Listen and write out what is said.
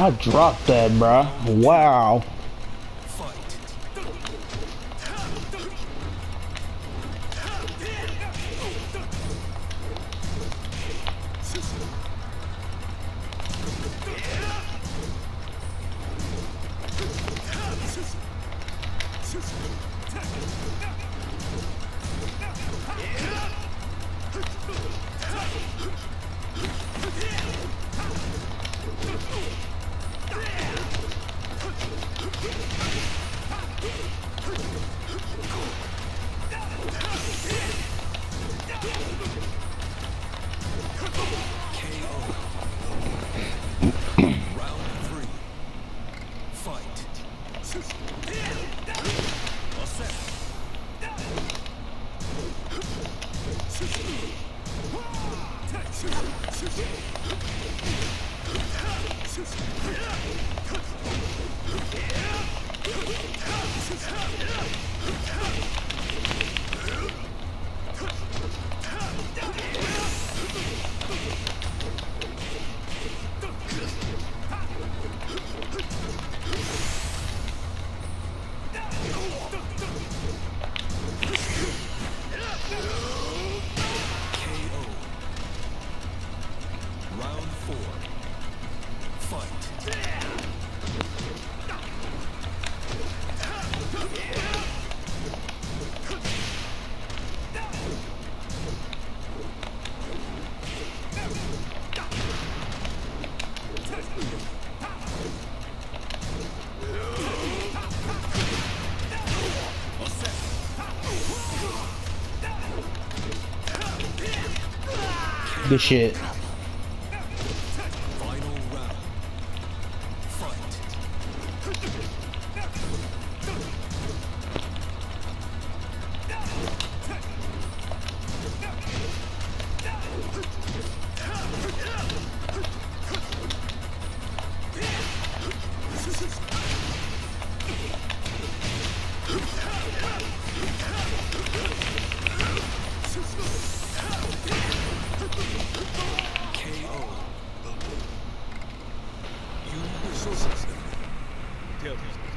I dropped that, bruh. Wow. Shoot! this shit. Let's go. 操作した手当て。